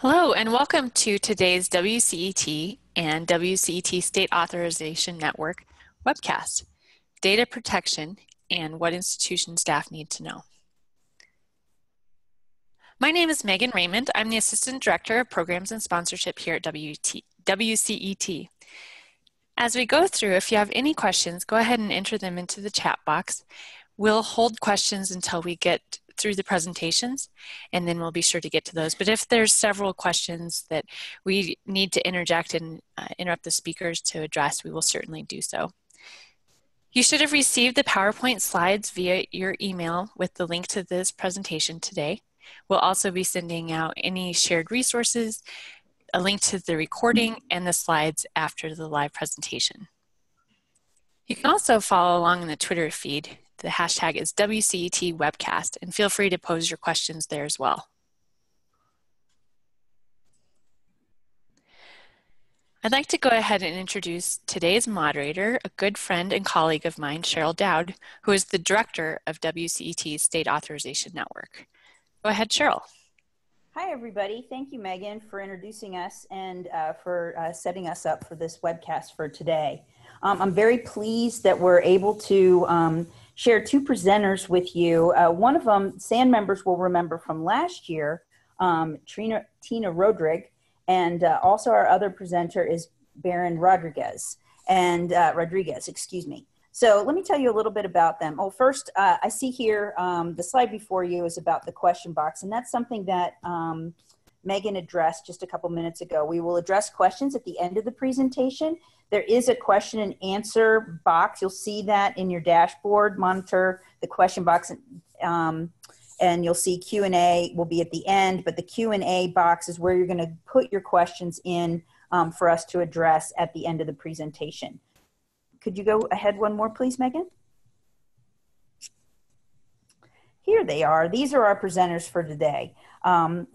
Hello, and welcome to today's WCET and WCET State Authorization Network webcast, Data Protection and What Institution Staff Need to Know. My name is Megan Raymond. I'm the Assistant Director of Programs and Sponsorship here at WT, WCET. As we go through, if you have any questions, go ahead and enter them into the chat box. We'll hold questions until we get through the presentations and then we'll be sure to get to those. But if there's several questions that we need to interject and uh, interrupt the speakers to address, we will certainly do so. You should have received the PowerPoint slides via your email with the link to this presentation today. We'll also be sending out any shared resources, a link to the recording, and the slides after the live presentation. You can also follow along in the Twitter feed the hashtag is WCET Webcast, and feel free to pose your questions there as well. I'd like to go ahead and introduce today's moderator, a good friend and colleague of mine, Cheryl Dowd, who is the director of WCET's State Authorization Network. Go ahead, Cheryl. Hi, everybody. Thank you, Megan, for introducing us and uh, for uh, setting us up for this webcast for today. Um, I'm very pleased that we're able to um, share two presenters with you. Uh, one of them, SAND members will remember from last year, um, Trina, Tina Rodrigue, and uh, also our other presenter is Baron Rodriguez, and uh, Rodriguez, excuse me. So let me tell you a little bit about them. Oh, first, uh, I see here um, the slide before you is about the question box, and that's something that um, Megan addressed just a couple minutes ago. We will address questions at the end of the presentation. There is a question and answer box. You'll see that in your dashboard. Monitor the question box, um, and you'll see Q and A will be at the end. But the Q and A box is where you're going to put your questions in um, for us to address at the end of the presentation. Could you go ahead one more, please, Megan? Here they are. These are our presenters for today. Um,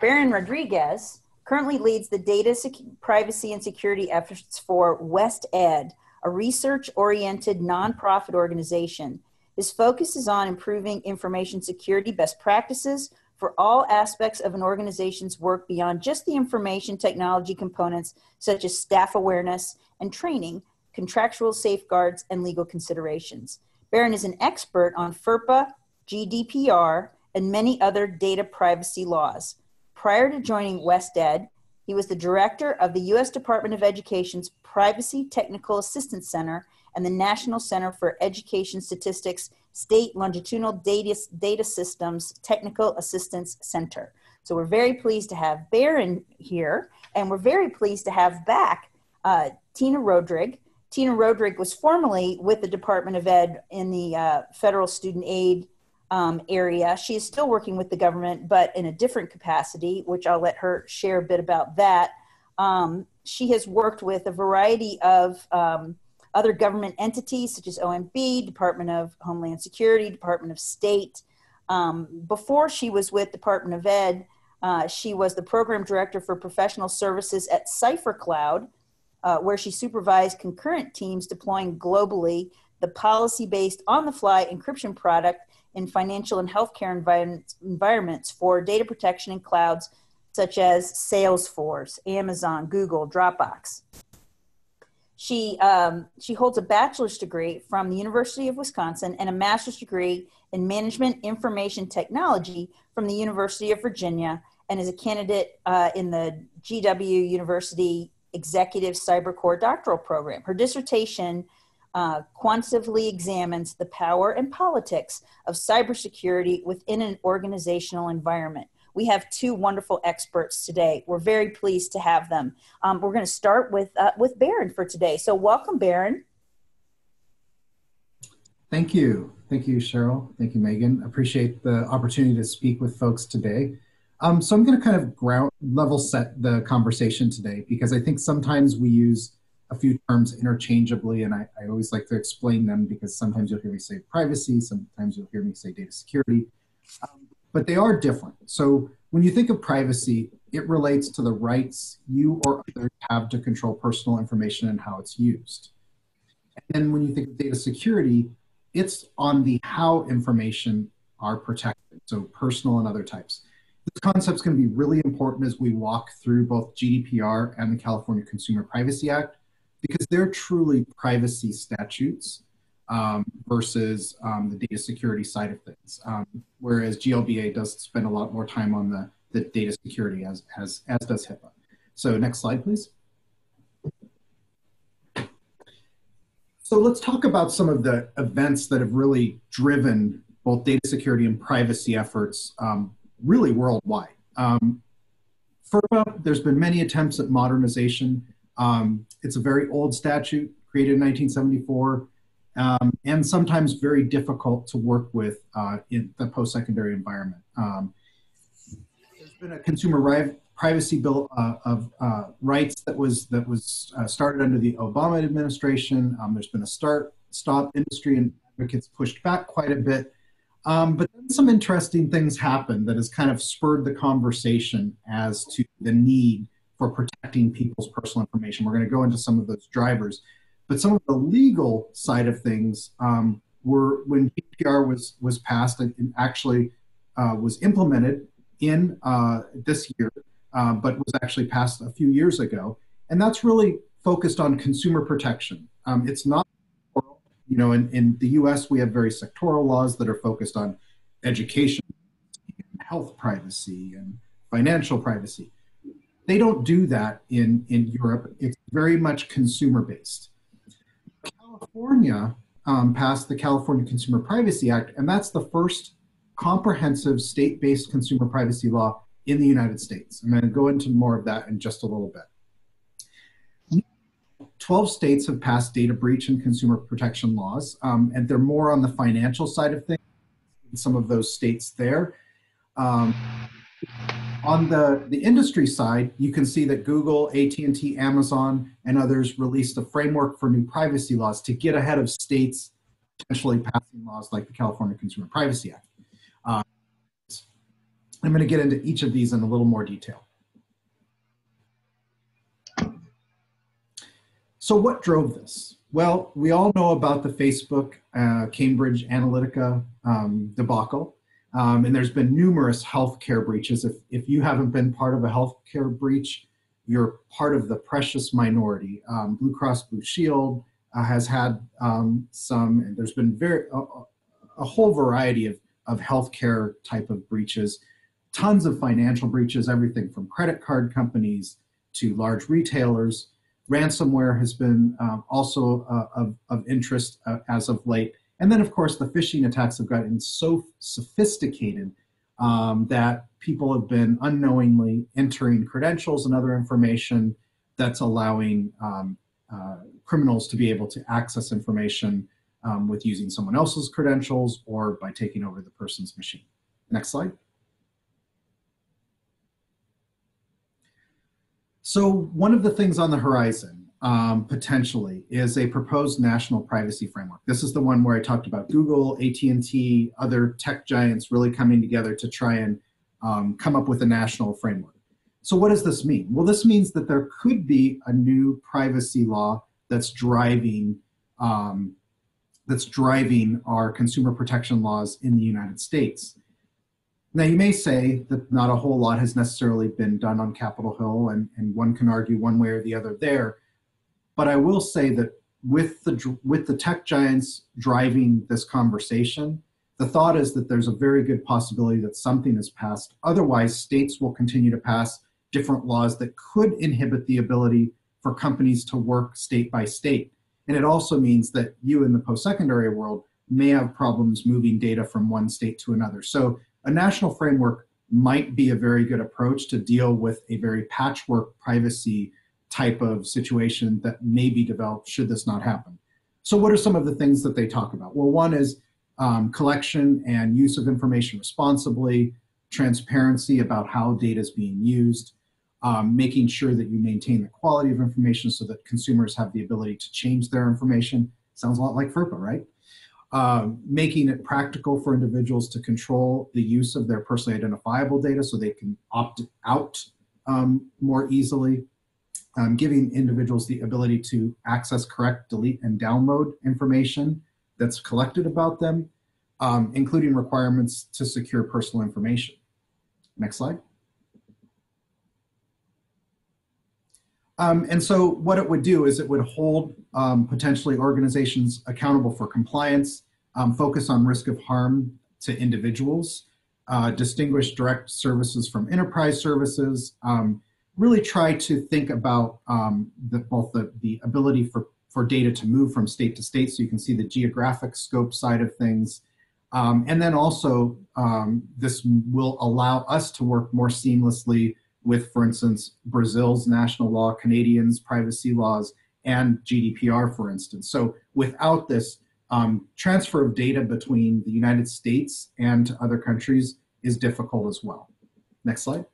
Baron Rodriguez currently leads the data sec- privacy and security efforts for WestEd, a research oriented nonprofit organization. His focus is on improving information security best practices for all aspects of an organization's work beyond just the information technology components, such as staff awareness and training, contractual safeguards, and legal considerations. Baron is an expert on FERPA, GDPR, and many other data privacy laws. Prior to joining WestEd, he was the director of the U.S. Department of Education's Privacy Technical Assistance Center and the National Center for Education Statistics State Longitudinal Data, Data Systems Technical Assistance Center. So we're very pleased to have Baron here, and we're very pleased to have back uh, Tina Rodrigue. Tina Rodrigue was formerly with the Department of Ed in the uh, Federal Student Aid um, area. She is still working with the government, but in a different capacity, which I'll let her share a bit about that. Um, she has worked with a variety of um, other government entities, such as OMB, Department of Homeland Security, Department of State. Um, before she was with Department of Ed, uh, she was the program director for professional services at CipherCloud, uh, where she supervised concurrent teams deploying globally the policy based on the fly encryption product in financial and healthcare environments, for data protection in clouds such as Salesforce, Amazon, Google, Dropbox. She, um, she holds a bachelor's degree from the University of Wisconsin and a master's degree in management information technology from the University of Virginia and is a candidate uh, in the GW University Executive Cyber Core doctoral program. Her dissertation uh, quantitatively examines the power and politics of cybersecurity within an organizational environment. We have two wonderful experts today. We're very pleased to have them. Um, we're going to start with uh, with Baron for today. So, welcome, Baron. Thank you. Thank you, Cheryl. Thank you, Megan. Appreciate the opportunity to speak with folks today. Um, so I'm going to kind of ground level set the conversation today because I think sometimes we use a few terms interchangeably, and I, I, always like to explain them because sometimes you'll hear me say privacy, sometimes you'll hear me say data security, um, but they are different. So when you think of privacy, it relates to the rights you or others have to control personal information and how it's used. And then when you think of data security, it's on the how information are protected, so personal and other types. This concept is going to be really important as we walk through both GDPR and the California Consumer Privacy Act because they're truly privacy statutes um, versus um, the data security side of things. Um, whereas GLBA does spend a lot more time on the, the data security as, as, as does HIPAA. So next slide, please. So let's talk about some of the events that have really driven both data security and privacy efforts um, really worldwide. Um, FERPA, there's been many attempts at modernization. Um, it's a very old statute created in 1974 um, and sometimes very difficult to work with uh, in the post-secondary environment. Um, there's been a consumer privacy bill uh, of uh, rights that was that was uh, started under the Obama administration. Um, there's been a start stop industry and advocates pushed back quite a bit. Um, but then some interesting things happened that has kind of spurred the conversation as to the need for protecting people's personal information. We're going to go into some of those drivers. But some of the legal side of things um, were when GDPR was, was passed and actually uh, was implemented in uh, this year uh, but was actually passed a few years ago. And that's really focused on consumer protection. Um, it's not, you know, in, in the US, we have very sectoral laws that are focused on education, health privacy, and financial privacy. They don't do that in, in Europe. It's very much consumer based. California um, passed the California Consumer Privacy Act, and that's the first comprehensive state based consumer privacy law in the United States. I'm going to go into more of that in just a little bit. 12 states have passed data breach and consumer protection laws, um, and they're more on the financial side of things in some of those states there. Um, on the, the industry side, you can see that Google, AT&T, Amazon, and others released a framework for new privacy laws to get ahead of states potentially passing laws like the California Consumer Privacy Act. Uh, I'm going to get into each of these in a little more detail. So what drove this? Well, we all know about the Facebook uh, Cambridge Analytica um, debacle, um, and there's been numerous healthcare breaches. If, if you haven't been part of a healthcare breach, you're part of the precious minority. Um, Blue Cross Blue Shield uh, has had um, some, and there's been very a, a whole variety of, of healthcare type of breaches tons of financial breaches, everything from credit card companies to large retailers. Ransomware has been um, also uh, of, of interest uh, as of late. And then, of course, the phishing attacks have gotten so sophisticated um, that people have been unknowingly entering credentials and other information that's allowing um, uh, criminals to be able to access information um, with using someone else's credentials or by taking over the person's machine. Next slide. So one of the things on the horizon um, potentially is a proposed national privacy framework. This is the one where I talked about Google, AT&T, other tech giants really coming together to try and um, come up with a national framework. So what does this mean? Well, this means that there could be a new privacy law that's driving um, that's driving our consumer protection laws in the United States. Now, you may say that not a whole lot has necessarily been done on Capitol Hill, and, and one can argue one way or the other there. But I will say that with the, with the tech giants driving this conversation, the thought is that there's a very good possibility that something is passed. Otherwise, states will continue to pass different laws that could inhibit the ability for companies to work state by state. And it also means that you in the post secondary world may have problems moving data from one state to another. So a national framework might be a very good approach to deal with a very patchwork privacy type of situation that may be developed should this not happen. So what are some of the things that they talk about? Well, one is um, collection and use of information responsibly, transparency about how data is being used, um, making sure that you maintain the quality of information so that consumers have the ability to change their information. Sounds a lot like FERPA, right? Um, making it practical for individuals to control the use of their personally identifiable data so they can opt out um, more easily, um, giving individuals the ability to access, correct, delete, and download information that's collected about them, um, including requirements to secure personal information. Next slide. Um, and so what it would do is it would hold um, potentially organizations accountable for compliance, um, focus on risk of harm to individuals, uh, distinguish direct services from enterprise services, um, really try to think about um, the, both the, the ability for, for data to move from state to state so you can see the geographic scope side of things. Um, and then also this will allow us to work more seamlessly with, for instance, Brazil's national law, Canadians' privacy laws, and GDPR, for instance. So without this um, transfer of data between the United States and other countries is difficult as well. Next slide.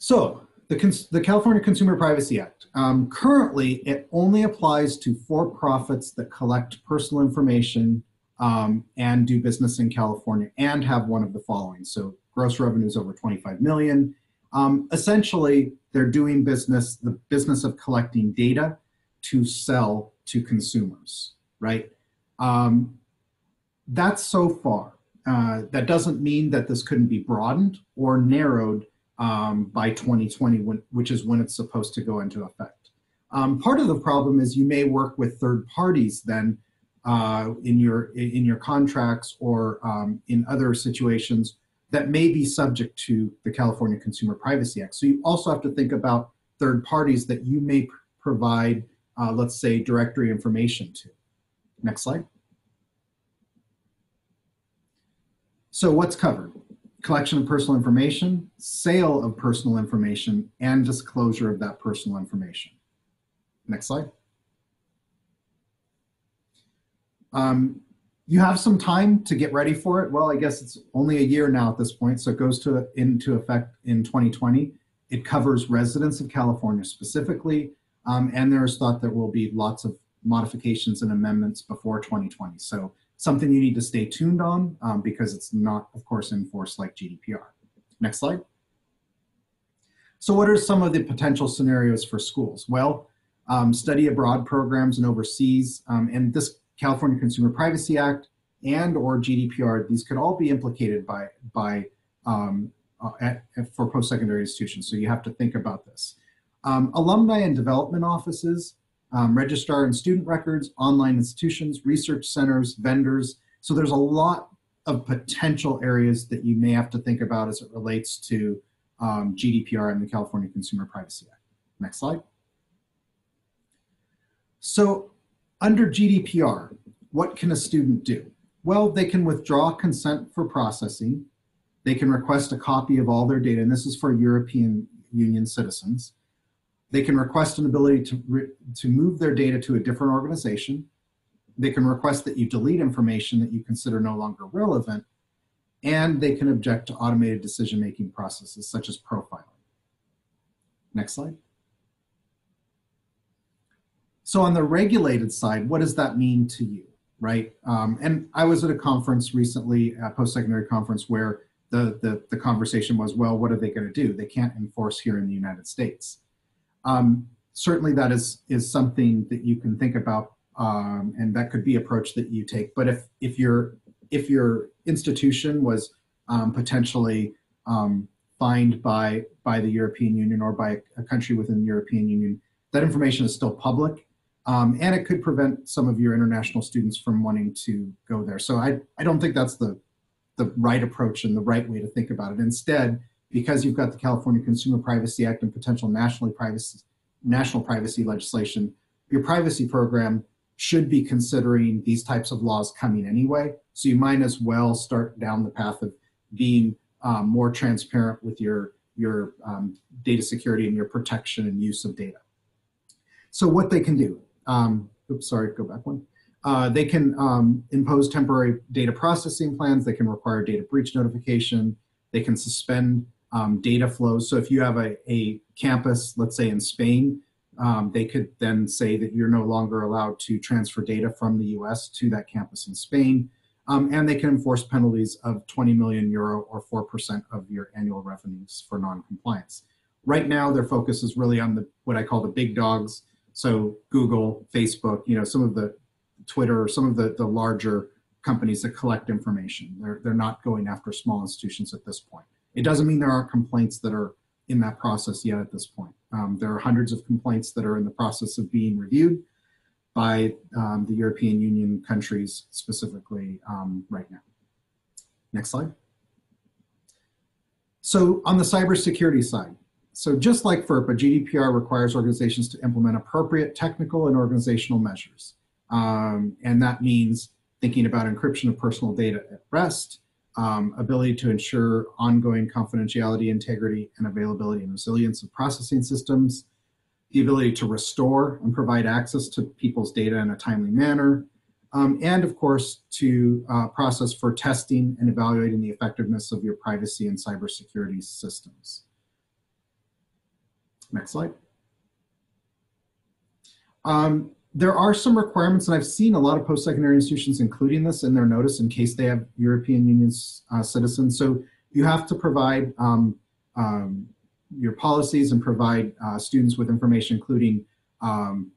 So the, the California Consumer Privacy Act. Um, currently, it only applies to for-profits that collect personal information um, and do business in California and have one of the following. So gross revenues over 25 million. Um, essentially, they're doing business, the business of collecting data to sell to consumers, right? Um, that's so far. Uh, that doesn't mean that this couldn't be broadened or narrowed um, by 2020, when, which is when it's supposed to go into effect. Um, part of the problem is you may work with third parties then uh, in your in your contracts or um, in other situations that may be subject to the California Consumer Privacy Act. So you also have to think about third parties that you may pr provide, uh, let's say, directory information to. Next slide. So what's covered? Collection of personal information, sale of personal information, and disclosure of that personal information. Next slide. Um, you have some time to get ready for it. Well, I guess it's only a year now at this point, so it goes to into effect in 2020. It covers residents of California specifically, um, and there is thought there will be lots of modifications and amendments before 2020. So something you need to stay tuned on um, because it's not, of course, enforced like GDPR. Next slide. So what are some of the potential scenarios for schools? Well, um, study abroad programs and overseas, um, and this California Consumer Privacy Act and or GDPR, these could all be implicated by, by um, uh, at, at, for post-secondary institutions. So you have to think about this. Um, alumni and development offices, um, registrar and student records, online institutions, research centers, vendors. So there's a lot of potential areas that you may have to think about as it relates to um, GDPR and the California Consumer Privacy Act. Next slide. So under GDPR, what can a student do? Well, they can withdraw consent for processing. They can request a copy of all their data, and this is for European Union citizens. They can request an ability to, to move their data to a different organization. They can request that you delete information that you consider no longer relevant, and they can object to automated decision-making processes such as profiling. Next slide. So on the regulated side, what does that mean to you, right? Um, and I was at a conference recently, a post-secondary conference, where the, the, the, conversation was, well, what are they going to do? They can't enforce here in the United States. Um, certainly that is, is something that you can think about um, and that could be approach that you take. But if, if, your, if your institution was um, potentially um, fined by, by the European Union or by a country within the European Union, that information is still public um, and it could prevent some of your international students from wanting to go there. So I, I don't think that's the, the right approach and the right way to think about it. Instead, because you've got the California Consumer Privacy Act and potential nationally privacy, national privacy legislation, your privacy program should be considering these types of laws coming anyway. So you might as well start down the path of being um, more transparent with your, your um, data security and your protection and use of data. So what they can do, um, oops, sorry, go back one. Uh, they can um, impose temporary data processing plans. They can require data breach notification. They can suspend um, data flows. So if you have a, a campus, let's say in Spain, um, they could then say that you're no longer allowed to transfer data from the US to that campus in Spain. Um, and they can enforce penalties of 20 million euro or 4% of your annual revenues for non-compliance. Right now, their focus is really on the what I call the big dogs, so Google, Facebook, you know, some of the Twitter, some of the, the larger companies that collect information. They're, they're not going after small institutions at this point. It doesn't mean there aren't complaints that are in that process yet at this point. Um, there are hundreds of complaints that are in the process of being reviewed by um, the European Union countries specifically um, right now. Next slide. So on the cybersecurity side, so just like FERPA, GDPR requires organizations to implement appropriate technical and organizational measures. Um, and that means thinking about encryption of personal data at rest, um, ability to ensure ongoing confidentiality, integrity, and availability and resilience of processing systems, the ability to restore and provide access to people's data in a timely manner, um, and of course to uh, process for testing and evaluating the effectiveness of your privacy and cybersecurity systems. Next slide. Um, there are some requirements, and I've seen a lot of post-secondary institutions including this in their notice in case they have European Union uh, citizens. So you have to provide um, um, your policies and provide uh, students with information, including um,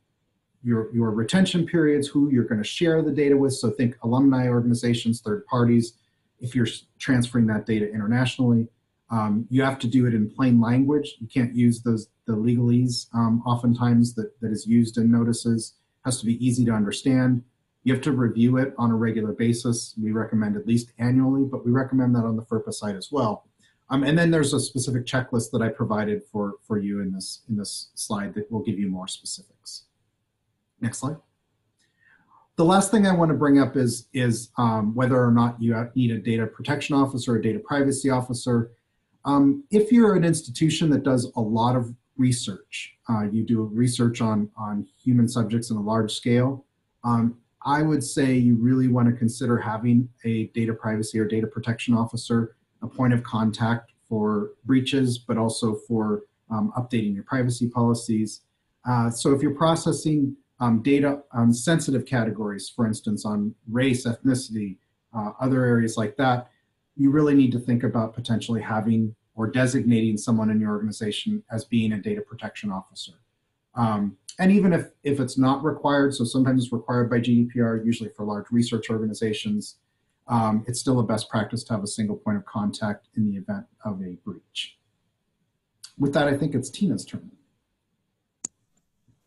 your, your retention periods, who you're going to share the data with. So think alumni organizations, third parties, if you're transferring that data internationally. Um, you have to do it in plain language. You can't use those the legalese um, oftentimes that, that is used in notices has to be easy to understand. You have to review it on a regular basis. We recommend at least annually, but we recommend that on the FERPA site as well. Um, and then there's a specific checklist that I provided for, for you in this, in this slide that will give you more specifics. Next slide. The last thing I want to bring up is, is um, whether or not you need a data protection officer a data privacy officer. Um, if you're an institution that does a lot of research. Uh, you do research on, on human subjects in a large scale. Um, I would say you really want to consider having a data privacy or data protection officer, a point of contact for breaches, but also for um, updating your privacy policies. Uh, so if you're processing um, data on sensitive categories, for instance, on race, ethnicity, uh, other areas like that, you really need to think about potentially having or designating someone in your organization as being a data protection officer. Um, and even if, if it's not required, so sometimes it's required by GDPR, usually for large research organizations, um, it's still a best practice to have a single point of contact in the event of a breach. With that, I think it's Tina's turn.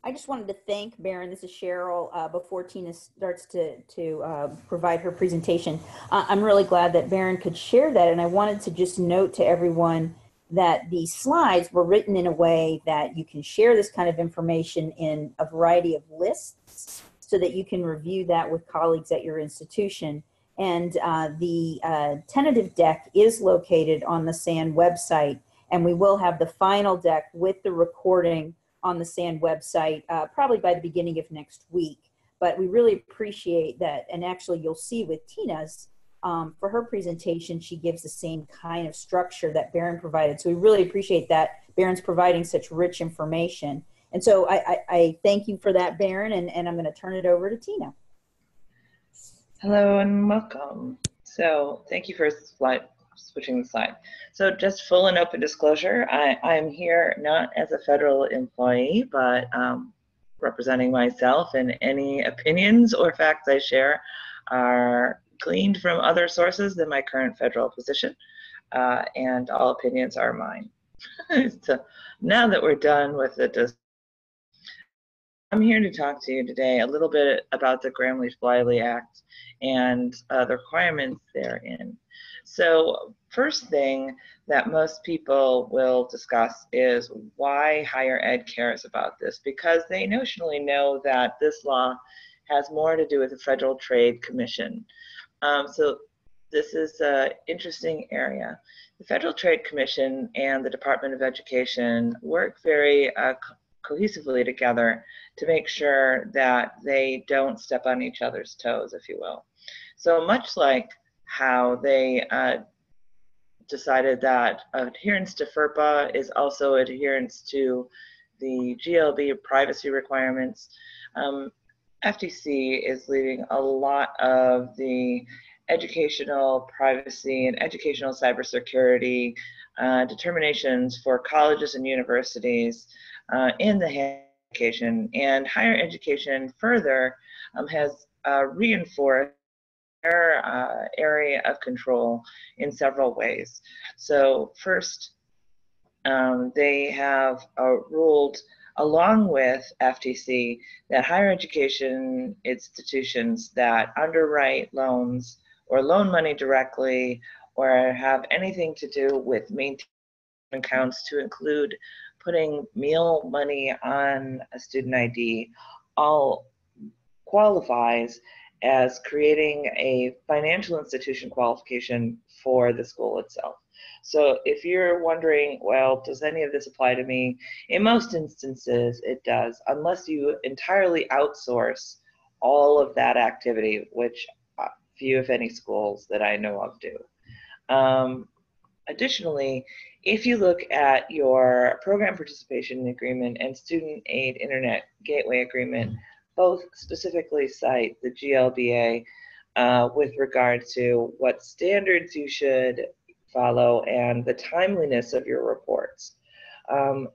I just wanted to thank Baron. This is Cheryl. Uh, before Tina starts to to uh, provide her presentation, uh, I'm really glad that Baron could share that, and I wanted to just note to everyone that the slides were written in a way that you can share this kind of information in a variety of lists, so that you can review that with colleagues at your institution. And uh, the uh, tentative deck is located on the SAN website, and we will have the final deck with the recording on the SAND website uh, probably by the beginning of next week. But we really appreciate that. And actually, you'll see with Tina's, um, for her presentation, she gives the same kind of structure that Baron provided. So we really appreciate that Baron's providing such rich information. And so I, I, I thank you for that, Baron, and, and I'm going to turn it over to Tina. Hello and welcome. So thank you for switching the slide. So just full and open disclosure, I, I'm here not as a federal employee, but um, representing myself and any opinions or facts I share are gleaned from other sources than my current federal position, uh, and all opinions are mine. so now that we're done with the I'm here to talk to you today a little bit about the Gramm-Leach-Bliley Act and uh, the requirements therein. So first thing that most people will discuss is why higher ed cares about this because they notionally know that this law has more to do with the Federal Trade Commission. Um, so this is an interesting area. The Federal Trade Commission and the Department of Education work very uh, co cohesively together to make sure that they don't step on each other's toes, if you will. So much like how they uh, decided that adherence to FERPA is also adherence to the GLB privacy requirements. Um, FTC is leading a lot of the educational privacy and educational cybersecurity uh, determinations for colleges and universities uh, in the education and higher education further um, has uh, reinforced uh, area of control in several ways. So first, um, they have uh, ruled along with FTC that higher education institutions that underwrite loans or loan money directly or have anything to do with maintaining accounts to include putting meal money on a student ID all qualifies as creating a financial institution qualification for the school itself. So if you're wondering, well, does any of this apply to me? In most instances, it does, unless you entirely outsource all of that activity, which uh, few, if any, schools that I know of do. Um, additionally, if you look at your program participation agreement and student aid internet gateway agreement, both specifically cite the GLBA uh, with regard to what standards you should follow and the timeliness of your reports. Um,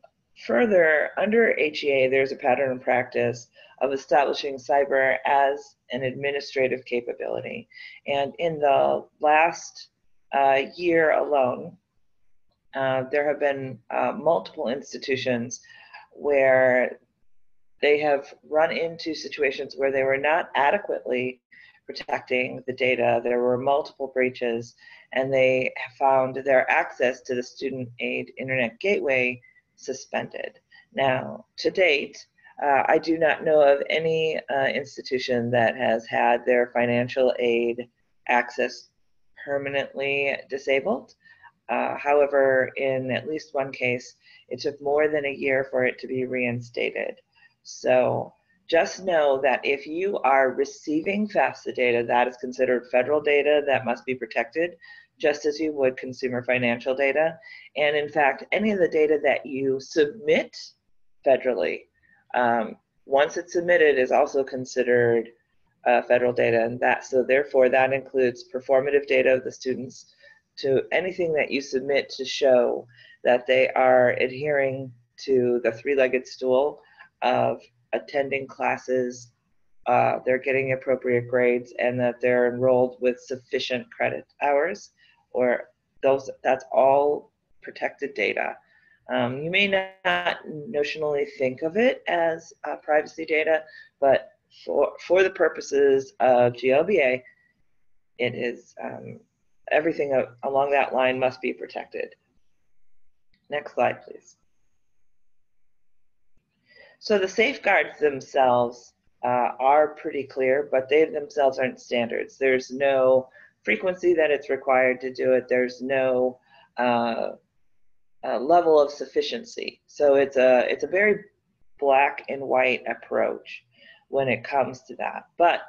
further, under HEA, there's a pattern and practice of establishing cyber as an administrative capability. And in the last uh, year alone, uh, there have been uh, multiple institutions where they have run into situations where they were not adequately protecting the data. There were multiple breaches, and they found their access to the student aid internet gateway suspended. Now, to date, uh, I do not know of any uh, institution that has had their financial aid access permanently disabled. Uh, however, in at least one case, it took more than a year for it to be reinstated. So just know that if you are receiving FAFSA data, that is considered federal data that must be protected, just as you would consumer financial data. And in fact, any of the data that you submit federally, um, once it's submitted, is also considered uh, federal data. And that so therefore that includes performative data of the students to anything that you submit to show that they are adhering to the three-legged stool of attending classes, uh, they're getting appropriate grades, and that they're enrolled with sufficient credit hours, or those that's all protected data. Um, you may not notionally think of it as uh, privacy data, but for, for the purposes of GLBA, it is um, everything along that line must be protected. Next slide, please. So the safeguards themselves uh, are pretty clear, but they themselves aren't standards. There's no frequency that it's required to do it. There's no uh, uh, level of sufficiency. So it's a it's a very black and white approach when it comes to that. But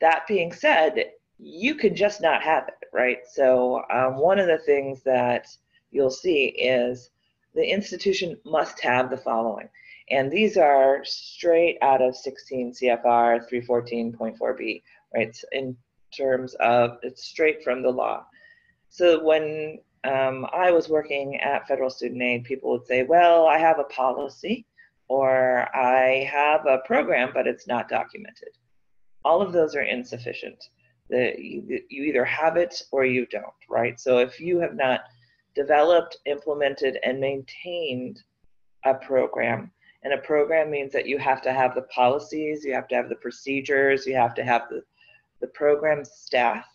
that being said, you can just not have it, right? So um, one of the things that you'll see is the institution must have the following. And these are straight out of 16 CFR 314.4b, right? In terms of it's straight from the law. So when um, I was working at Federal Student Aid, people would say, well, I have a policy or I have a program, but it's not documented. All of those are insufficient. The, you, you either have it or you don't, right? So if you have not developed, implemented, and maintained a program, and a program means that you have to have the policies, you have to have the procedures, you have to have the, the program staff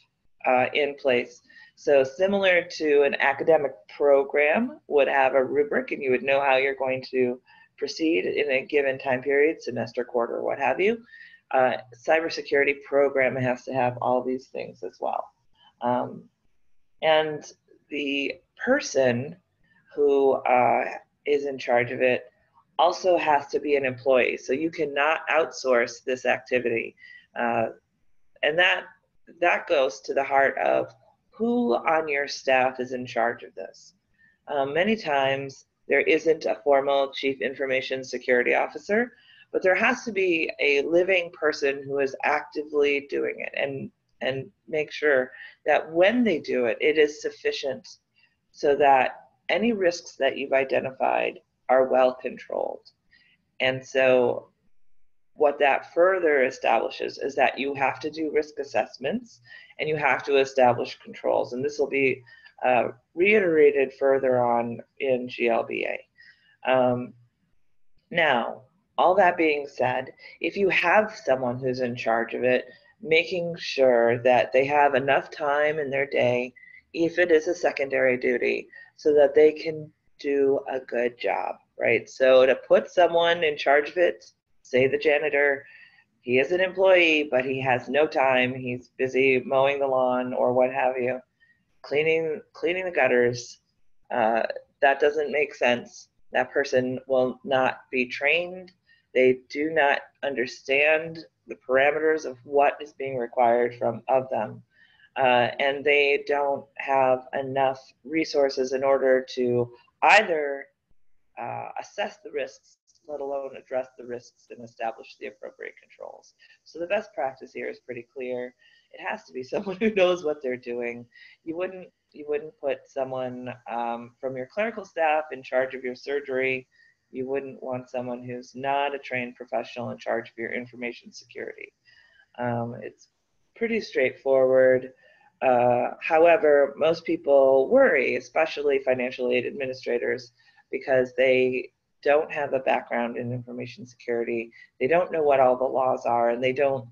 uh, in place. So similar to an academic program would have a rubric and you would know how you're going to proceed in a given time period, semester, quarter, what have you. Uh, cybersecurity program has to have all these things as well. Um, and the person who uh, is in charge of it also has to be an employee. So you cannot outsource this activity. Uh, and that, that goes to the heart of who on your staff is in charge of this. Um, many times there isn't a formal chief information security officer, but there has to be a living person who is actively doing it and, and make sure that when they do it, it is sufficient so that any risks that you've identified are well controlled. And so what that further establishes is that you have to do risk assessments and you have to establish controls. And this will be uh, reiterated further on in GLBA. Um, now, all that being said, if you have someone who's in charge of it, making sure that they have enough time in their day, if it is a secondary duty, so that they can do a good job, right? So to put someone in charge of it, say the janitor, he is an employee, but he has no time. He's busy mowing the lawn or what have you, cleaning cleaning the gutters. Uh, that doesn't make sense. That person will not be trained. They do not understand the parameters of what is being required from of them, uh, and they don't have enough resources in order to either uh, assess the risks, let alone address the risks and establish the appropriate controls. So the best practice here is pretty clear. It has to be someone who knows what they're doing. You wouldn't you wouldn't put someone um, from your clerical staff in charge of your surgery. You wouldn't want someone who's not a trained professional in charge of your information security. Um, it's pretty straightforward. Uh, however, most people worry, especially financial aid administrators, because they don't have a background in information security. They don't know what all the laws are, and they don't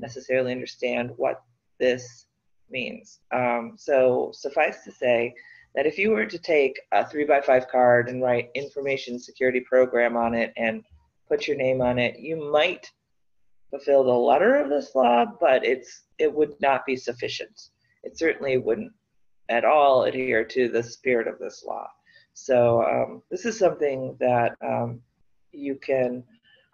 necessarily understand what this means. Um, so, suffice to say that if you were to take a three by five card and write information security program on it and put your name on it, you might fulfill the letter of this law, but it's it would not be sufficient. It certainly wouldn't at all adhere to the spirit of this law. So um, this is something that um, you can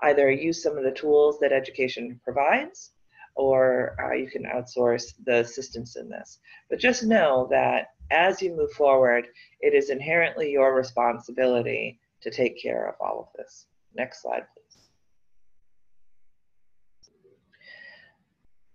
either use some of the tools that education provides or uh, you can outsource the assistance in this. But just know that as you move forward, it is inherently your responsibility to take care of all of this. Next slide, please.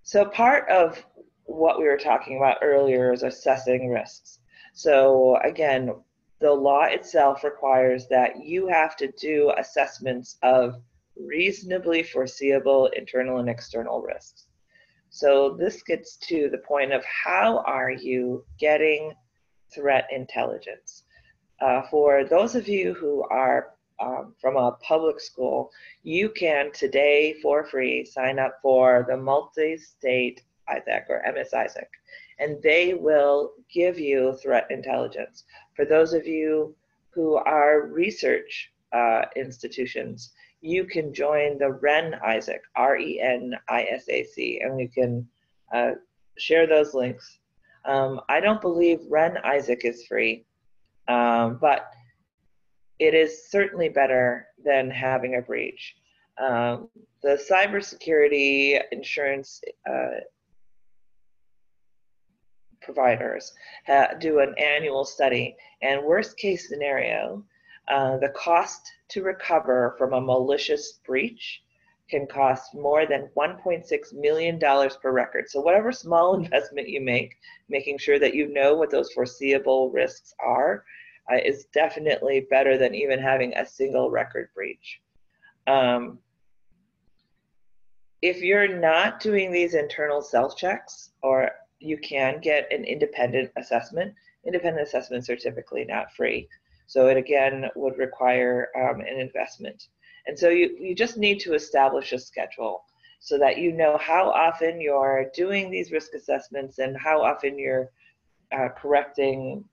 So part of what we were talking about earlier is assessing risks. So again, the law itself requires that you have to do assessments of reasonably foreseeable internal and external risks. So this gets to the point of how are you getting threat intelligence? Uh, for those of you who are um, from a public school, you can today for free sign up for the multi-state ISAC or MS ISAC and they will give you threat intelligence. For those of you who are research uh, institutions, you can join the REN ISAC, R E N I S A C, and we can uh, share those links. Um, I don't believe REN ISAC is free, um, but it is certainly better than having a breach. Um, the cybersecurity insurance uh, providers uh, do an annual study, and worst case scenario, uh, the cost to recover from a malicious breach can cost more than $1.6 million per record. So, whatever small investment you make, making sure that you know what those foreseeable risks are uh, is definitely better than even having a single record breach. Um, if you're not doing these internal self checks or you can get an independent assessment. Independent assessments are typically not free. So it again would require um, an investment. And so you, you just need to establish a schedule so that you know how often you're doing these risk assessments and how often you're uh, correcting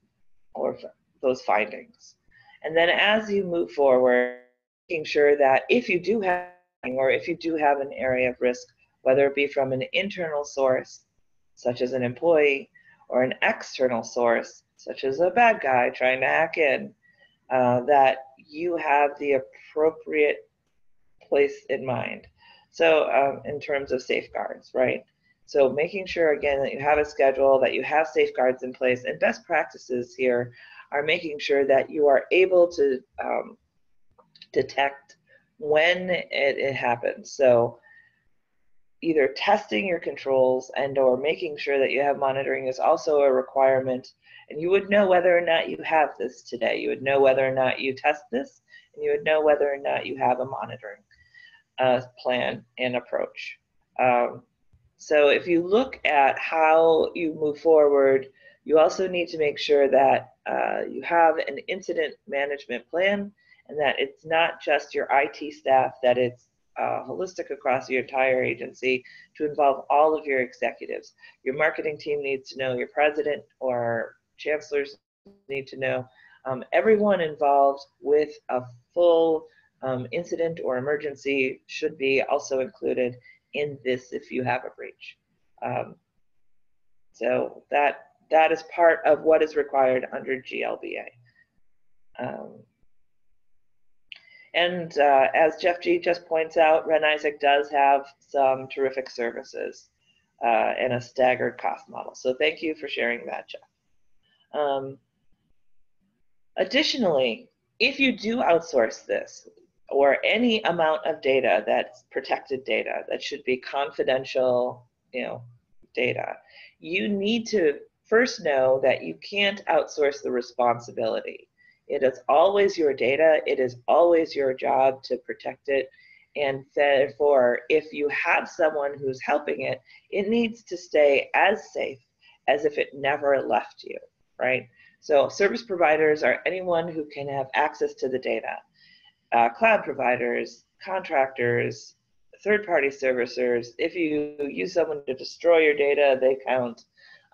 or those findings. And then as you move forward, making sure that if you do have or if you do have an area of risk, whether it be from an internal source such as an employee, or an external source, such as a bad guy trying to hack in, uh, that you have the appropriate place in mind. So, um, in terms of safeguards, right? So, making sure again that you have a schedule, that you have safeguards in place, and best practices here are making sure that you are able to um, detect when it, it happens. So, either testing your controls and or making sure that you have monitoring is also a requirement and you would know whether or not you have this today you would know whether or not you test this and you would know whether or not you have a monitoring uh, plan and approach. Um, so if you look at how you move forward, you also need to make sure that uh, you have an incident management plan and that it's not just your IT staff, that it's uh, holistic across your entire agency to involve all of your executives. Your marketing team needs to know, your president or chancellors need to know. Um, everyone involved with a full um, incident or emergency should be also included in this if you have a breach. Um, so that that is part of what is required under GLBA. Um, and uh, as Jeff G just points out, REN-ISAC does have some terrific services uh, and a staggered cost model. So thank you for sharing that, Jeff. Um, additionally, if you do outsource this or any amount of data that's protected data that should be confidential, you know, data, you need to first know that you can't outsource the responsibility. It is always your data, it is always your job to protect it. And therefore, if you have someone who's helping it, it needs to stay as safe as if it never left you, right? So, service providers are anyone who can have access to the data. Uh, cloud providers, contractors, third party servicers, if you use someone to destroy your data, they count.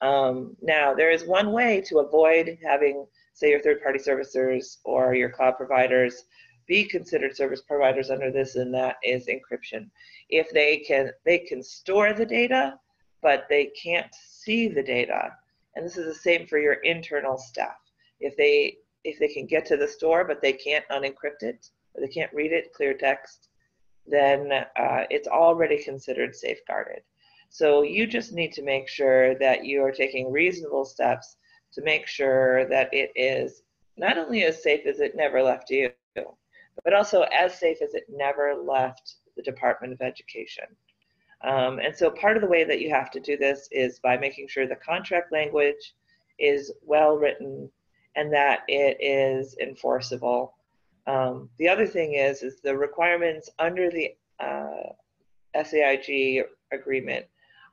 Um, now, there is one way to avoid having say your third party servicers or your cloud providers be considered service providers under this and that is encryption. If they can they can store the data but they can't see the data. And this is the same for your internal staff. If they if they can get to the store but they can't unencrypt it they can't read it clear text then uh, it's already considered safeguarded. So you just need to make sure that you are taking reasonable steps to make sure that it is not only as safe as it never left you, but also as safe as it never left the Department of Education. Um, and so part of the way that you have to do this is by making sure the contract language is well written and that it is enforceable. Um, the other thing is, is the requirements under the uh, SAIG agreement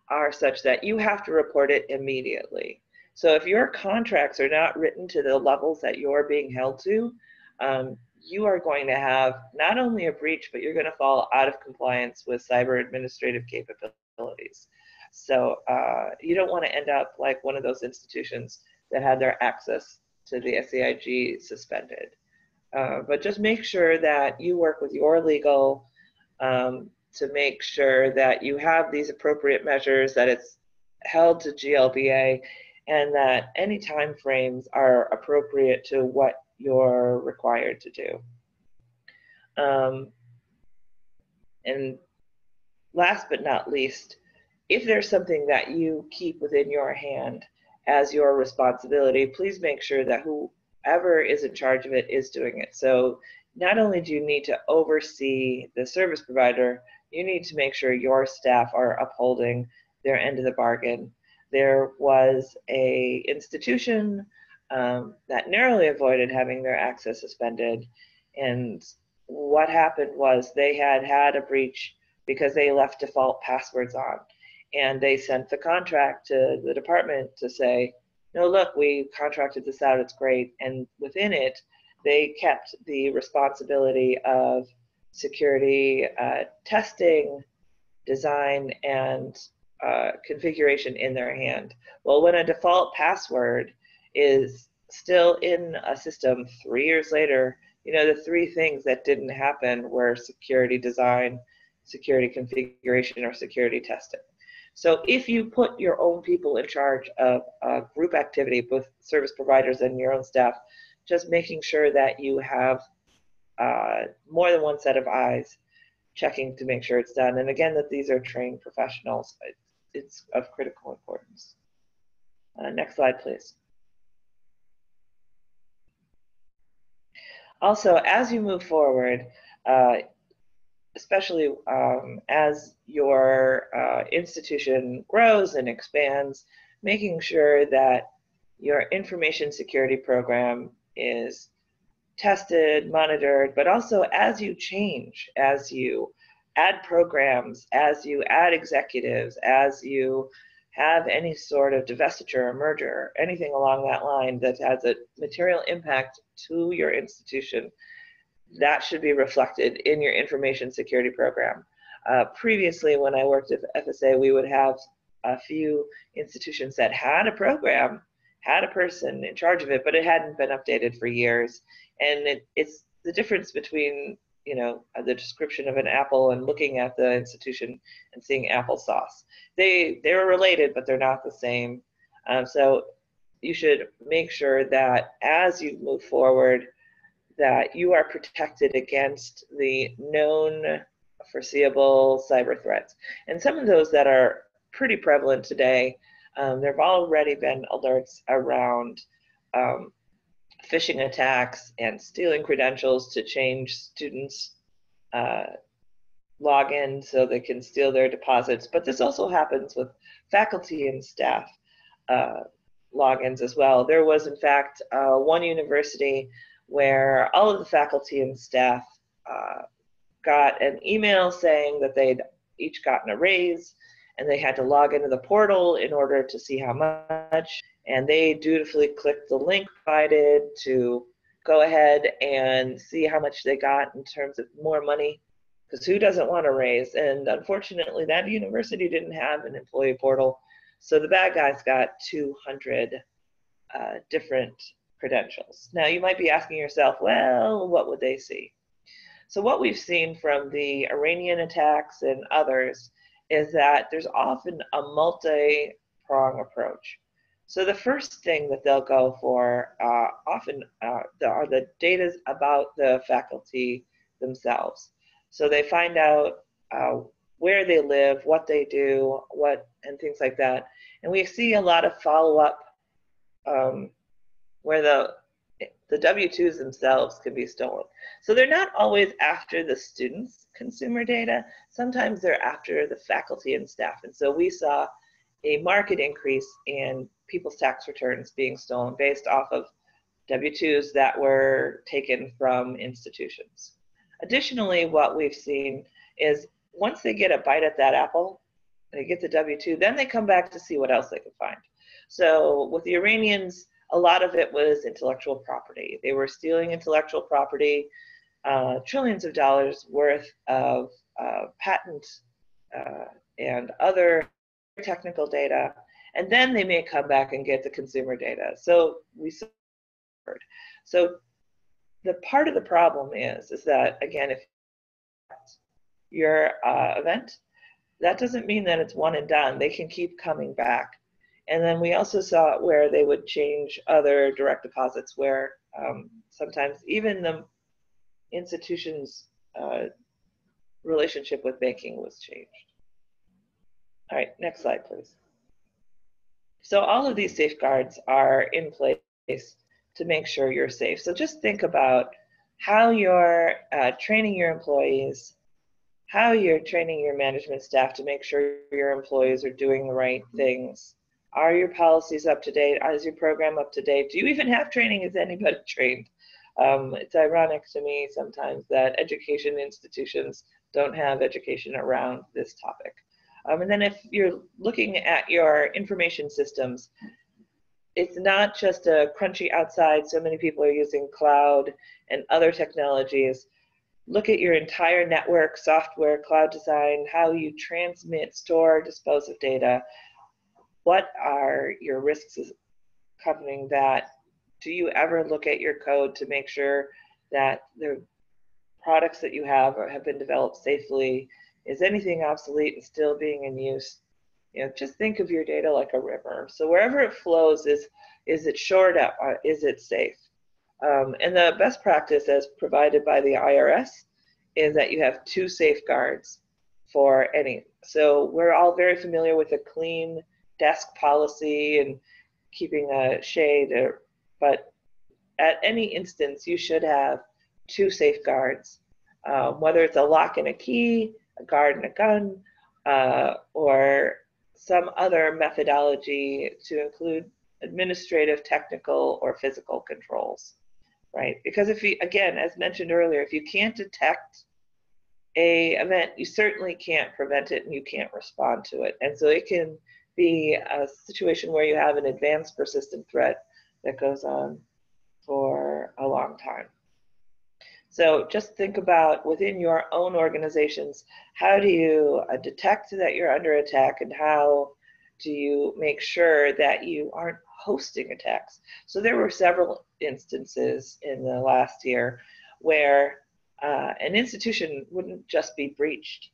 are such that you have to report it immediately. So if your contracts are not written to the levels that you're being held to, um, you are going to have not only a breach, but you're going to fall out of compliance with cyber administrative capabilities. So uh, you don't want to end up like one of those institutions that had their access to the SAIG suspended. Uh, but just make sure that you work with your legal um, to make sure that you have these appropriate measures, that it's held to GLBA, and that any time frames are appropriate to what you're required to do. Um, and last but not least, if there's something that you keep within your hand as your responsibility, please make sure that whoever is in charge of it is doing it. So not only do you need to oversee the service provider, you need to make sure your staff are upholding their end of the bargain there was a institution um, that narrowly avoided having their access suspended. And what happened was they had had a breach because they left default passwords on. And they sent the contract to the department to say, no, look, we contracted this out, it's great. And within it, they kept the responsibility of security uh, testing, design, and uh, configuration in their hand. Well, when a default password is still in a system three years later, you know, the three things that didn't happen were security design, security configuration, or security testing. So if you put your own people in charge of uh, group activity, both service providers and your own staff, just making sure that you have uh, more than one set of eyes checking to make sure it's done. And again, that these are trained professionals it's of critical importance. Uh, next slide, please. Also, as you move forward, uh, especially um, as your uh, institution grows and expands, making sure that your information security program is tested, monitored, but also as you change, as you add programs, as you add executives, as you have any sort of divestiture or merger, anything along that line that has a material impact to your institution, that should be reflected in your information security program. Uh, previously, when I worked at FSA, we would have a few institutions that had a program, had a person in charge of it, but it hadn't been updated for years. And it, it's the difference between you know the description of an apple and looking at the institution and seeing applesauce. They they're related, but they're not the same. Um, so you should make sure that as you move forward, that you are protected against the known foreseeable cyber threats. And some of those that are pretty prevalent today, um, there have already been alerts around um, phishing attacks and stealing credentials to change students' uh, login so they can steal their deposits. But this also happens with faculty and staff uh, logins as well. There was, in fact, uh, one university where all of the faculty and staff uh, got an email saying that they'd each gotten a raise and they had to log into the portal in order to see how much. And they dutifully clicked the link provided to go ahead and see how much they got in terms of more money. Because who doesn't want to raise? And unfortunately, that university didn't have an employee portal. So the bad guys got 200 uh, different credentials. Now, you might be asking yourself, well, what would they see? So, what we've seen from the Iranian attacks and others is that there's often a multi prong approach. So, the first thing that they'll go for uh, often uh, are the data about the faculty themselves. So, they find out uh, where they live, what they do, what, and things like that. And we see a lot of follow up um, where the the W-2s themselves can be stolen. So they're not always after the students' consumer data. Sometimes they're after the faculty and staff. And so we saw a market increase in people's tax returns being stolen based off of W-2s that were taken from institutions. Additionally, what we've seen is once they get a bite at that apple, they get the W-2, then they come back to see what else they can find. So with the Iranians, a lot of it was intellectual property. They were stealing intellectual property, uh, trillions of dollars worth of uh, patent uh, and other technical data, and then they may come back and get the consumer data. So we so the part of the problem is is that again, if your uh, event, that doesn't mean that it's one and done. They can keep coming back. And then we also saw where they would change other direct deposits where um, sometimes even the institution's uh, relationship with banking was changed. All right, next slide, please. So all of these safeguards are in place to make sure you're safe. So just think about how you're uh, training your employees, how you're training your management staff to make sure your employees are doing the right things, are your policies up to date? Is your program up to date? Do you even have training? Is anybody trained? Um, it's ironic to me sometimes that education institutions don't have education around this topic. Um, and then if you're looking at your information systems, it's not just a crunchy outside, so many people are using cloud and other technologies. Look at your entire network, software, cloud design, how you transmit, store, dispose of data, what are your risks covering that? Do you ever look at your code to make sure that the products that you have have been developed safely? Is anything obsolete and still being in use? You know, just think of your data like a river. So wherever it flows, is is it shored up? Uh, is it safe? Um, and the best practice, as provided by the IRS, is that you have two safeguards for any. So we're all very familiar with a clean desk policy and keeping a shade, or, but at any instance, you should have two safeguards, um, whether it's a lock and a key, a guard and a gun, uh, or some other methodology to include administrative, technical, or physical controls, right? Because if you, again, as mentioned earlier, if you can't detect a event, you certainly can't prevent it and you can't respond to it. And so it can be a situation where you have an advanced persistent threat that goes on for a long time. So just think about within your own organizations, how do you uh, detect that you're under attack and how do you make sure that you aren't hosting attacks? So there were several instances in the last year where uh, an institution wouldn't just be breached.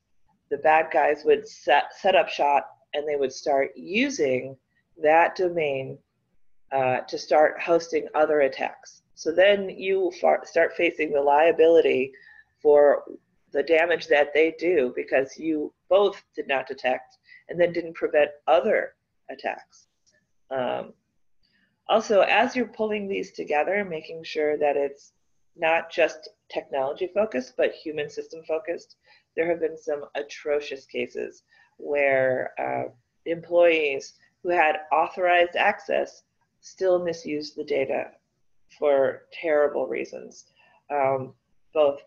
The bad guys would set, set up shop and they would start using that domain uh, to start hosting other attacks. So then you start facing the liability for the damage that they do because you both did not detect and then didn't prevent other attacks. Um, also, as you're pulling these together, making sure that it's not just technology focused, but human system focused, there have been some atrocious cases where uh, employees who had authorized access still misused the data for terrible reasons, um, both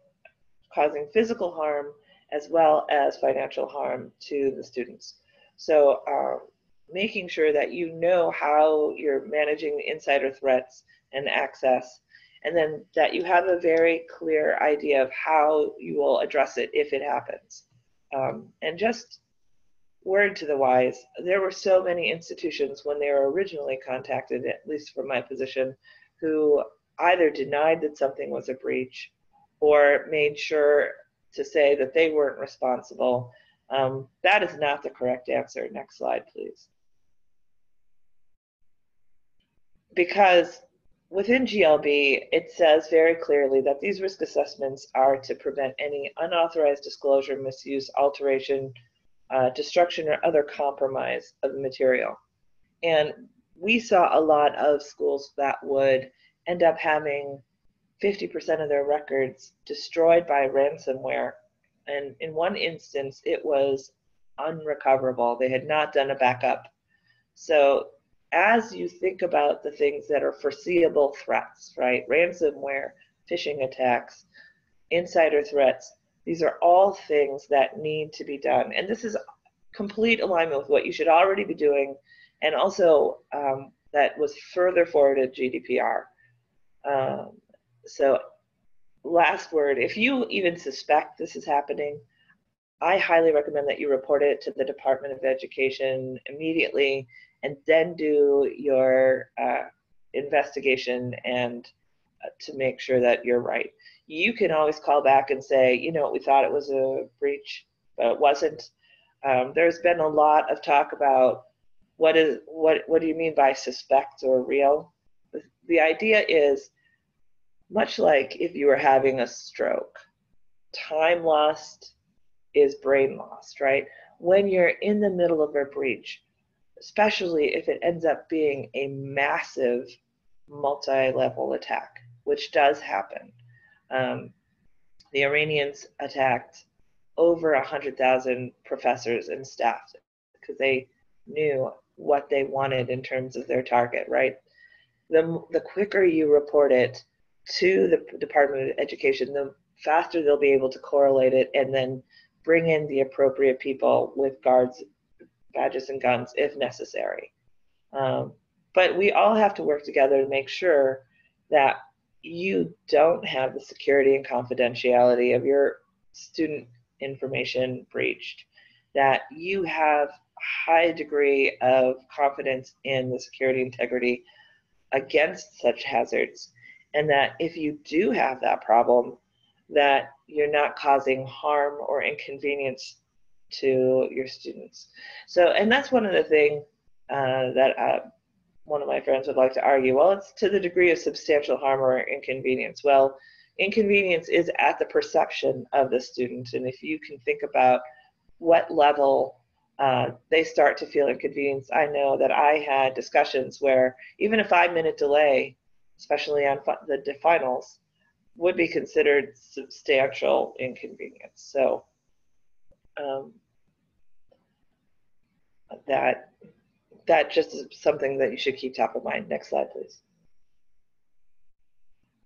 causing physical harm as well as financial harm to the students. So uh, making sure that you know how you're managing insider threats and access, and then that you have a very clear idea of how you will address it if it happens. Um, and just word to the wise, there were so many institutions when they were originally contacted, at least for my position, who either denied that something was a breach or made sure to say that they weren't responsible. Um, that is not the correct answer. Next slide, please. Because within GLB, it says very clearly that these risk assessments are to prevent any unauthorized disclosure, misuse, alteration, uh, destruction, or other compromise of material. And we saw a lot of schools that would end up having 50% of their records destroyed by ransomware. And in one instance, it was unrecoverable. They had not done a backup. So, as you think about the things that are foreseeable threats, right? Ransomware, phishing attacks, insider threats, these are all things that need to be done. And this is complete alignment with what you should already be doing and also um, that was further forwarded GDPR. Um, so, last word if you even suspect this is happening, I highly recommend that you report it to the Department of Education immediately and then do your uh, investigation and uh, to make sure that you're right. You can always call back and say, you know, what, we thought it was a breach, but it wasn't. Um, there's been a lot of talk about what is what what do you mean by suspect or real the, the idea is much like if you were having a stroke time lost is brain lost right when you're in the middle of a breach especially if it ends up being a massive multi-level attack which does happen um, the iranians attacked over 100000 professors and staff because they knew what they wanted in terms of their target, right? The, the quicker you report it to the Department of Education, the faster they'll be able to correlate it and then bring in the appropriate people with guards, badges, and guns if necessary. Um, but we all have to work together to make sure that you don't have the security and confidentiality of your student information breached, that you have high degree of confidence in the security integrity against such hazards and that if you do have that problem that you're not causing harm or inconvenience to your students. So and that's one of the things uh, that uh, one of my friends would like to argue well it's to the degree of substantial harm or inconvenience well inconvenience is at the perception of the student and if you can think about what level uh, they start to feel inconvenienced. I know that I had discussions where even a five minute delay, especially on the finals, would be considered substantial inconvenience. So um, that that just is something that you should keep top of mind. Next slide, please.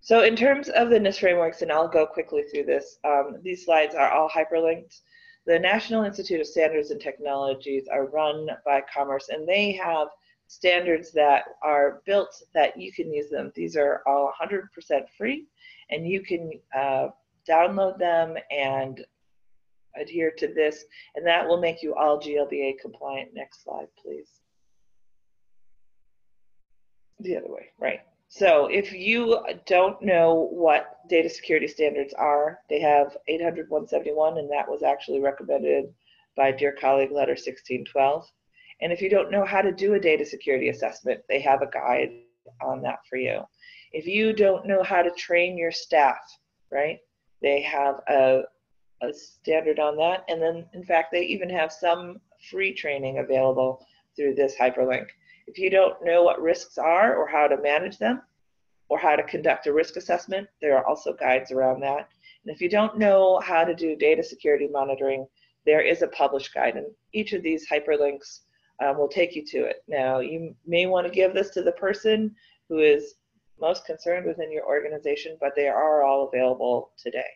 So in terms of the NIST frameworks, and I'll go quickly through this, um, these slides are all hyperlinked. The National Institute of Standards and Technologies are run by Commerce, and they have standards that are built that you can use them. These are all 100% free, and you can uh, download them and adhere to this, and that will make you all GLBA compliant. Next slide, please. The other way, right. So if you don't know what data security standards are, they have 800 171, and that was actually recommended by dear colleague letter 1612. And if you don't know how to do a data security assessment, they have a guide on that for you. If you don't know how to train your staff, right, they have a, a standard on that. And then, in fact, they even have some free training available through this hyperlink. If you don't know what risks are or how to manage them or how to conduct a risk assessment, there are also guides around that. And if you don't know how to do data security monitoring, there is a published guide, and each of these hyperlinks um, will take you to it. Now, you may want to give this to the person who is most concerned within your organization, but they are all available today.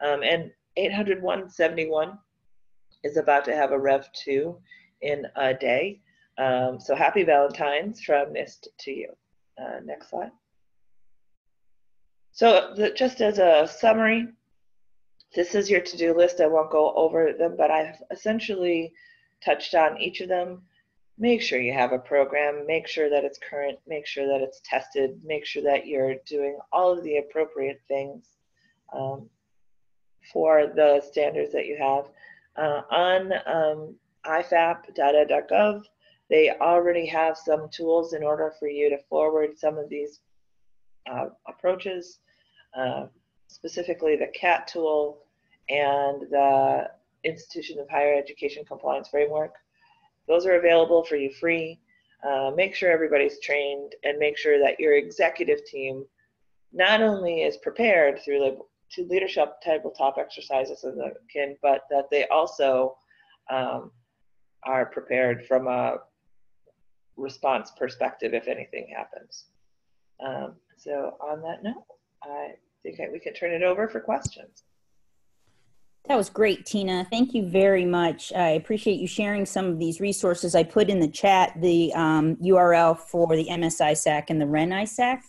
Um, and 800 171 is about to have a Rev 2 in a day. Um, so happy Valentine's from NIST to you. Uh, next slide. So the, just as a summary, this is your to-do list. I won't go over them, but I've essentially touched on each of them. Make sure you have a program, make sure that it's current, make sure that it's tested, make sure that you're doing all of the appropriate things um, for the standards that you have. Uh, on um, they already have some tools in order for you to forward some of these uh, approaches, uh, specifically the CAT tool and the Institution of Higher Education Compliance Framework. Those are available for you free. Uh, make sure everybody's trained and make sure that your executive team not only is prepared through the to leadership tabletop exercises and the kin, but that they also um, are prepared from a response perspective if anything happens. Um, so on that note, I think we can turn it over for questions. That was great, Tina. Thank you very much. I appreciate you sharing some of these resources. I put in the chat the um, URL for the MSISAC and the REN-ISAC.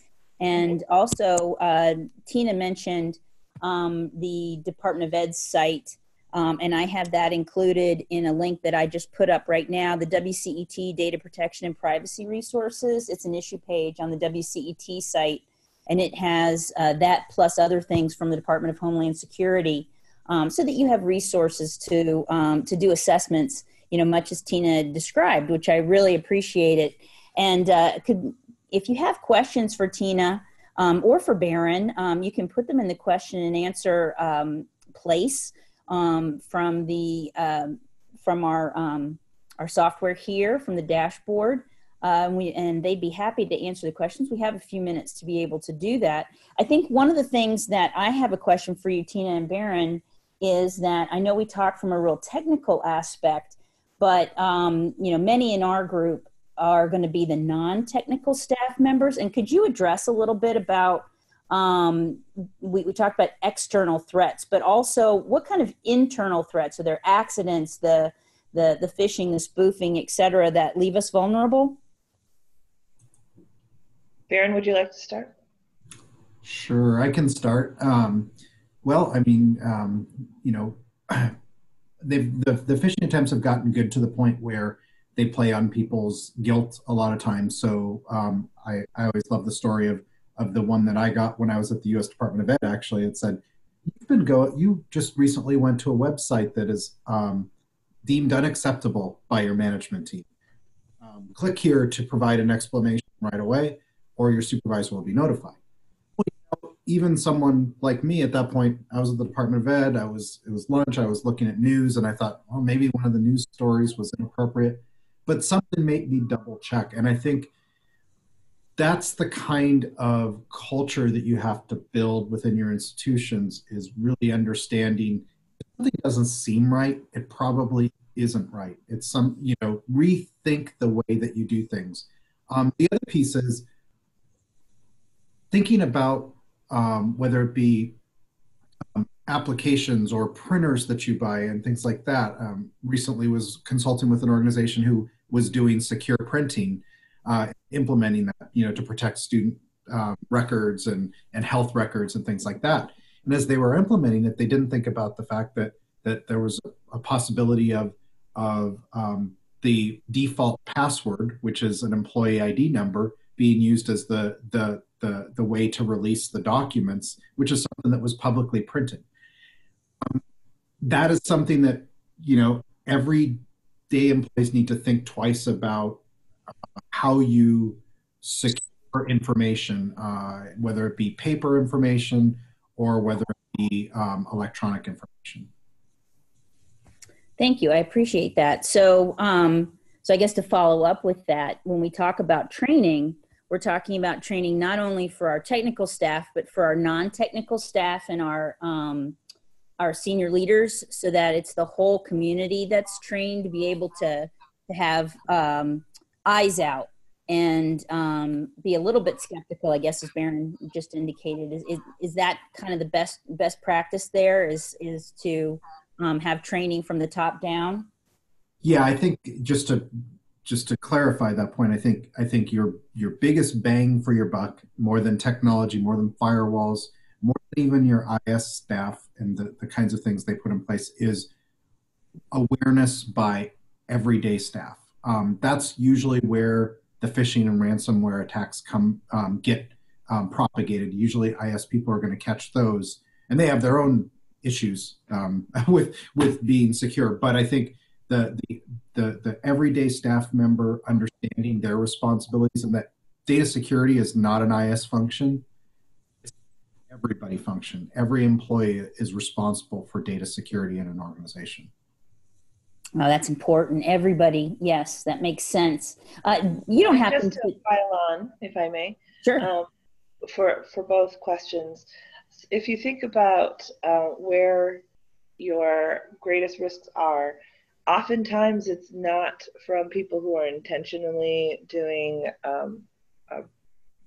And also, uh, Tina mentioned um, the Department of Ed's site, um, and I have that included in a link that I just put up right now the WCET Data Protection and Privacy Resources. It's an issue page on the WCET site, and it has uh, that plus other things from the Department of Homeland Security um, so that you have resources to um, to do assessments. You know, much as Tina described, which I really appreciate it. And uh, could if you have questions for Tina um, or for Baron, um, you can put them in the question and answer um, place um, from the from our our software here from the dashboard. Uh, and, we, and they'd be happy to answer the questions. We have a few minutes to be able to do that. I think one of the things that I have a question for you, Tina and Baron, is that I know we talk from a real technical aspect, but um, you know many in our group are going to be the non-technical staff members. And could you address a little bit about um, we, we talked about external threats, but also what kind of internal threats are there? Accidents, the the the phishing, the spoofing, et cetera, that leave us vulnerable. Baron, would you like to start? Sure, I can start. Um, well, I mean, um, you know, they've the, the phishing attempts have gotten good to the point where they play on people's guilt a lot of times. So um, I, I always love the story of of the one that I got when I was at the U.S. Department of Ed. Actually, it said you've been go you just recently went to a website that is um, deemed unacceptable by your management team. Um, click here to provide an explanation right away, or your supervisor will be notified even someone like me at that point, I was at the Department of Ed. I was it was lunch. I was looking at news, and I thought, well, maybe one of the news stories was inappropriate, but something made me double check. And I think that's the kind of culture that you have to build within your institutions is really understanding if something doesn't seem right, it probably isn't right. It's some you know rethink the way that you do things. Um, the other piece is thinking about um, whether it be um, applications or printers that you buy and things like that. Um, recently was consulting with an organization who was doing secure printing, uh, implementing that, you know, to protect student um, records and, and health records and things like that. And as they were implementing it, they didn't think about the fact that that there was a, possibility of of um, the default password, which is an employee ID number, being used as the the the, the way to release the documents, which is something that was publicly printed. Um, that is something that you know every day employees need to think twice about how you secure information, uh, whether it be paper information or whether it be um, electronic information. Thank you. I appreciate that. So, um, so I guess to follow up with that, when we talk about training, we're talking about training not only for our technical staff, but for our non-technical staff and our um, our senior leaders, so that it's the whole community that's trained to be able to to have um, eyes out and um, be a little bit skeptical. I guess as Baron just indicated, is, is is that kind of the best best practice there? Is is to um, have training from the top down? Yeah, I think just to just to clarify that point, I think I think your your biggest bang for your buck, more than technology, more than firewalls, more than even your IS staff and the, the kinds of things they put in place, is awareness by everyday staff. Um, that's usually where the phishing and ransomware attacks come um, get um, propagated. Usually, IS people are going to catch those, and they have their own issues um, with with being secure. But I think the, the the the everyday staff member understanding their responsibilities and that data security is not an IS function. It's everybody function. Every employee is responsible for data security in an organization. Oh, that's important. Everybody, yes, that makes sense. Uh, you don't have just to, to pile on, if I may. Sure. Um, for for both questions, if you think about uh, where your greatest risks are, oftentimes it's not from people who are intentionally doing um, a,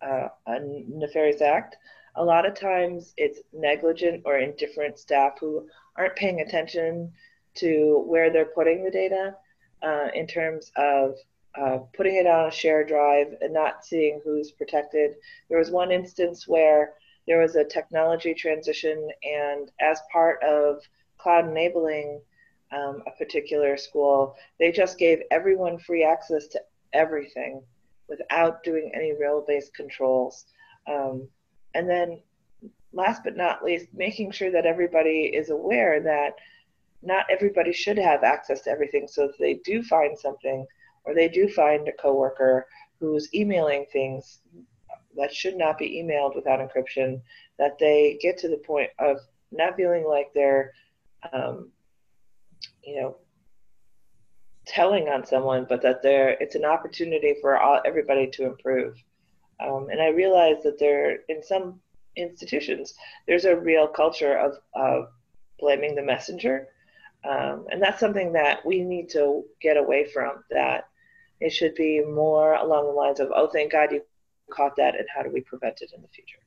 a, a, nefarious act. A lot of times it's negligent or indifferent staff who aren't paying attention to where they're putting the data uh, in terms of uh, putting it on a shared drive and not seeing who's protected. There was one instance where there was a technology transition, and as part of cloud enabling um, a particular school, they just gave everyone free access to everything without doing any role based controls. Um, and then, last but not least, making sure that everybody is aware that not everybody should have access to everything. So if they do find something, or they do find a coworker who's emailing things, that should not be emailed without encryption, that they get to the point of not feeling like they're, um, you know, telling on someone, but that they're, it's an opportunity for all, everybody to improve. Um, and I realize that there, in some institutions, there's a real culture of, of blaming the messenger. Um, and that's something that we need to get away from, that it should be more along the lines of, oh, thank God you caught that and how do we prevent it in the future?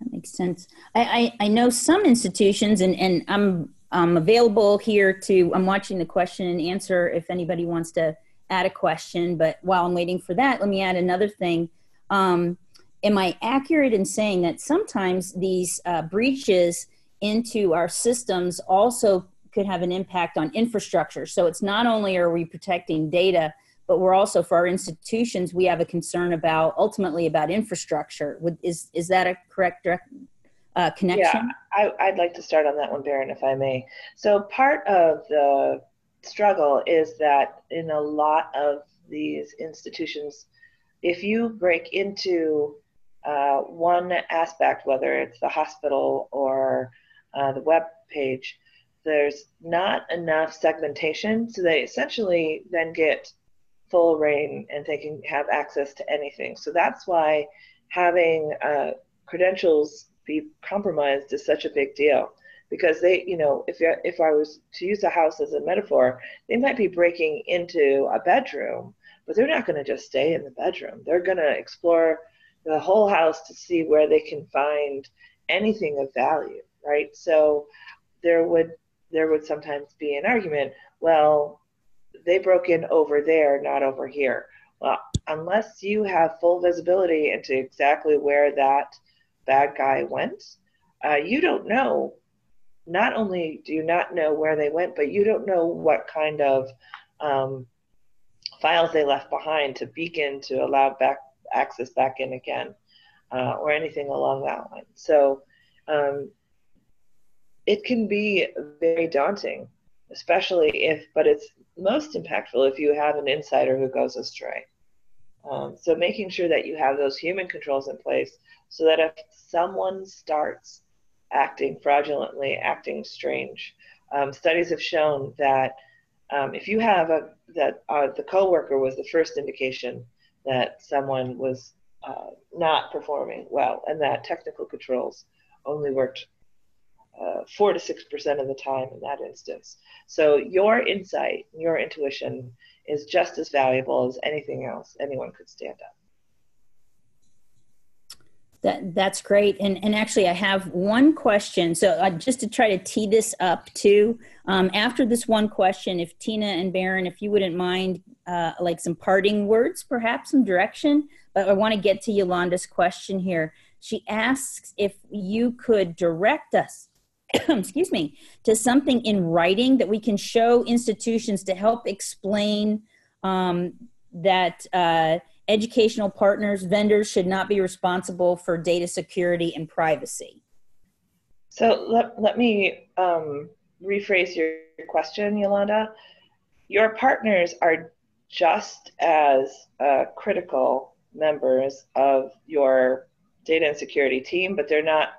That makes sense. I, I, I know some institutions, and, and I'm, I'm available here to, I'm watching the question and answer if anybody wants to add a question. But while I'm waiting for that, let me add another thing. Um, am I accurate in saying that sometimes these uh, breaches into our systems also could have an impact on infrastructure? So it's not only are we protecting data, but we're also for our institutions we have a concern about ultimately about infrastructure. Is is that a correct uh, connection? Yeah I, i'd like to start on that one baron if i may. So part of the struggle is that in a lot of these institutions if you break into uh, one aspect whether it's the hospital or uh, the web page there's not enough segmentation so they essentially then get full reign and they can have access to anything. So that's why having uh, credentials be compromised is such a big deal because they, you know, if if I was to use a house as a metaphor, they might be breaking into a bedroom, but they're not going to just stay in the bedroom. They're going to explore the whole house to see where they can find anything of value, right? So there would there would sometimes be an argument, well, they broke in over there, not over here. Well, unless you have full visibility into exactly where that bad guy went, uh, you don't know. Not only do you not know where they went, but you don't know what kind of um, files they left behind to beacon to allow back access back in again, uh, or anything along that line. So um, it can be very daunting, especially if, but it's most impactful if you have an insider who goes astray. Um, so making sure that you have those human controls in place so that if someone starts acting fraudulently, acting strange, um, studies have shown that um, if you have a that uh, the coworker was the first indication that someone was uh, not performing well, and that technical controls only worked uh, four to six percent of the time in that instance. So your insight, your intuition, is just as valuable as anything else anyone could stand up. That that's great, and and actually, I have one question. So uh, just to try to tee this up too. Um, after this one question, if Tina and Baron, if you wouldn't mind, uh, like some parting words, perhaps some direction. But I want to get to Yolanda's question here. She asks if you could direct us, excuse me, to something in writing that we can show institutions to help explain um, that. Uh, educational partners, vendors should not be responsible for data security and privacy? So let, let me um, rephrase your question, Yolanda. Your partners are just as uh, critical members of your data and security team, but they're not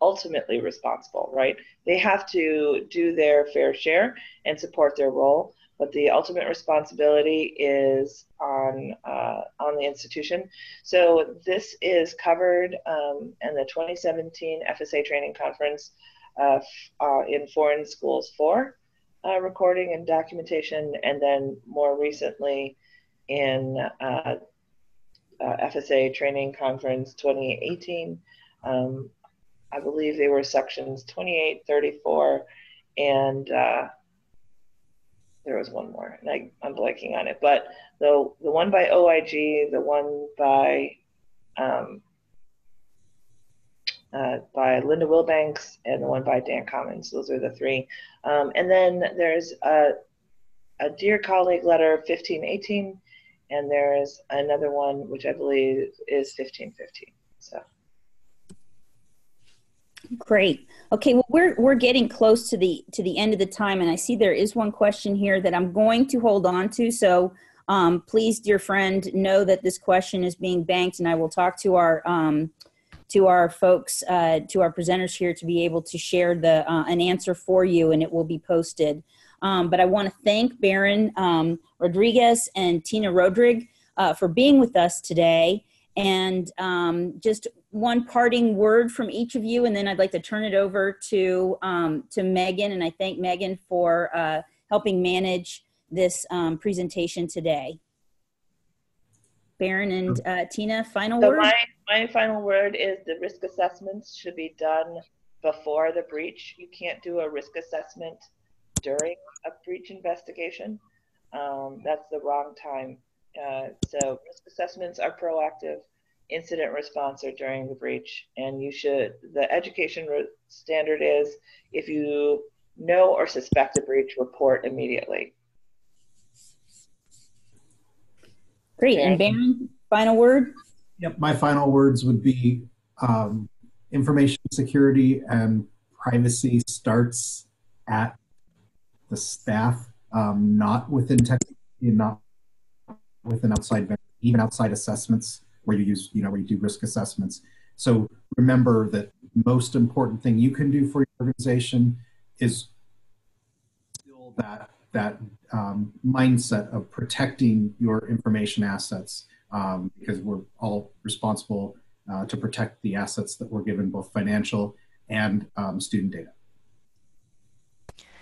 ultimately responsible, right? They have to do their fair share and support their role, but the ultimate responsibility is on uh, on the institution. So this is covered um, in the 2017 FSA training conference uh, uh, in Foreign Schools for uh, recording and documentation, and then more recently in uh, uh, FSA training conference 2018. Um, I believe they were sections 28, 34, and there was one more, and I, I'm blanking on it. But the the one by OIG, the one by um, uh, by Linda Wilbanks, and the one by Dan Commons. Those are the three. Um, and then there's a, a dear colleague letter 1518, and there's another one which I believe is 1515. So. Great. Okay, well we're we're getting close to the to the end of the time, and I see there is one question here that I'm going to hold on to. So um, please, dear friend, know that this question is being banked, and I will talk to our um, to our folks, uh, to our presenters here, to be able to share the uh, an answer for you, and it will be posted. Um, but I want to thank Baron um, Rodriguez and Tina Rodrig uh, for being with us today. And um, just one parting word from each of you, and then I'd like to turn it over to um, to Megan. And I thank Megan for uh, helping manage this um, presentation today. Baron and uh, Tina, final so word. My, my final word is the risk assessments should be done before the breach. You can't do a risk assessment during a breach investigation. Um, that's the wrong time uh, so risk assessments are proactive, incident response are during the breach, and you should, the education standard is if you know or suspect a breach, report immediately. Great. And Baron, final word? Yep, my final words would be um, information security and privacy starts at the staff, um, not within technology, not with an outside even outside assessments where you use, you know, where you do risk assessments. So remember that most important thing you can do for your organization is still that that um, mindset of protecting your information assets um, because we're all responsible uh, to protect the assets that we're given, both financial and um, student data.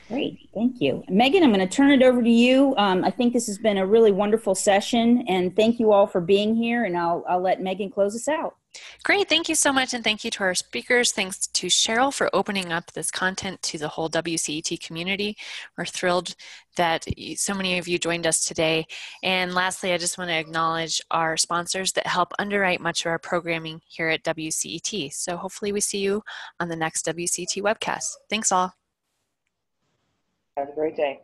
Great, thank you. Megan, I'm going to turn it over to you. Um, I think this has been a really wonderful session, and thank you all for being here, and I'll, I'll let Megan close us out. Great, thank you so much, and thank you to our speakers. Thanks to Cheryl for opening up this content to the whole WCET community. We're thrilled that so many of you joined us today. And lastly, I just want to acknowledge our sponsors that help underwrite much of our programming here at WCET. So hopefully we see you on the next WCET webcast. Thanks all. Have a great day.